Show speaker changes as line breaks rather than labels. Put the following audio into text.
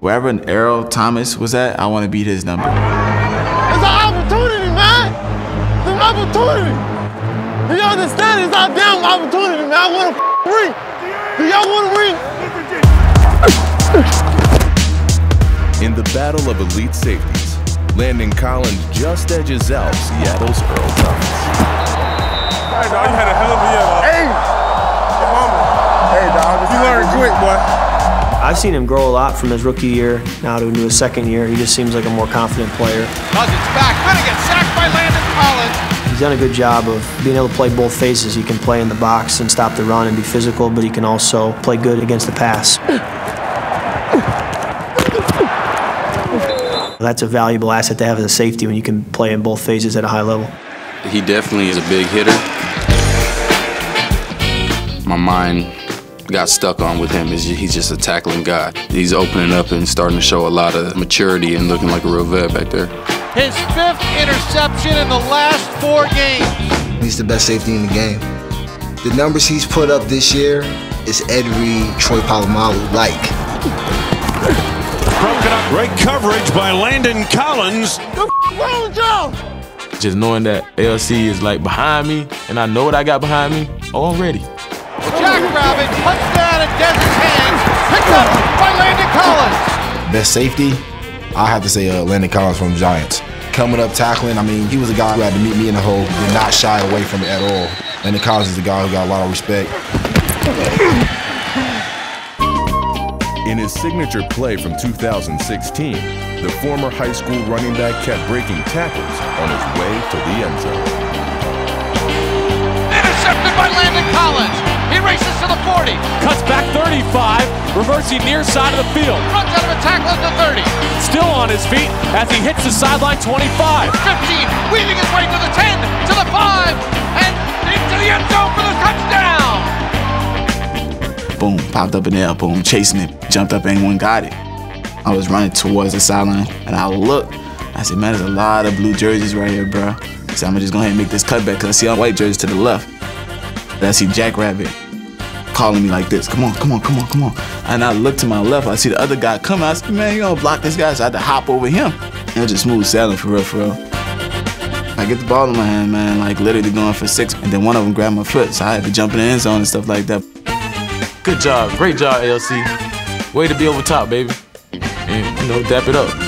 Wherever an Earl Thomas was at, I want to beat his number.
It's an opportunity, man. It's an opportunity. Do you understand? It's our damn opportunity, man. I want a ring. Do y'all want a ring?
In the battle of elite safeties, Landon Collins just edges out Seattle's Earl Thomas.
Hey, dog, you had a hell of a year, dog.
Hey,
Hey, mama.
hey, dog.
You learned quick, boy.
I've seen him grow a lot from his rookie year now to into his second year. He just seems like a more confident player.
Cousins back, gonna get sacked by Landon Collins.
He's done a good job of being able to play both phases. He can play in the box and stop the run and be physical, but he can also play good against the pass. That's a valuable asset to have as a safety when you can play in both phases at a high level.
He definitely is a big hitter. My mind got stuck on with him is he's just a tackling guy. He's opening up and starting to show a lot of maturity and looking like a real vet back there.
His fifth interception in the last four games.
He's the best safety in the game. The numbers he's put up this year is Ed Reed, Troy Polamalu like.
Broken up. Great coverage by Landon Collins.
Wrong with.
Just knowing that LC is like behind me and I know what I got behind me, oh, I'm ready.
Jackrabbit touchdown in Dez's hands, picked up by Landon Collins.
Best safety, I have to say uh, Landon Collins from Giants. Coming up tackling, I mean, he was a guy who had to meet me in the hole, did not shy away from it at all. Landon Collins is a guy who got a lot of respect.
In his signature play from 2016, the former high school running back kept breaking tackles on his way to the end zone.
Back 35, reversing near side of the field.
runs out of a tackle at the 30,
Still on his feet as he hits the sideline 25.
15, weaving his way to the 10, to the 5, and into the end zone for the touchdown.
Boom, popped up in the air, boom, chasing it, jumped up and one got it. I was running towards the sideline and I looked. I said, man, there's a lot of blue jerseys right here, bro. So I'm gonna just go ahead and make this cutback because I see all white jerseys to the left. Then I see Jackrabbit calling me like this, come on, come on, come on, come on. And I look to my left, I see the other guy coming. I said, man, you gonna block this guy. So I had to hop over him. And just smooth sailing for real, for real. I get the ball in my hand, man, like literally going for six. And then one of them grabbed my foot, so I had to jump in the end zone and stuff like that. Good job. Great job, ALC. Way to be over top, baby. And, you know, dap it up.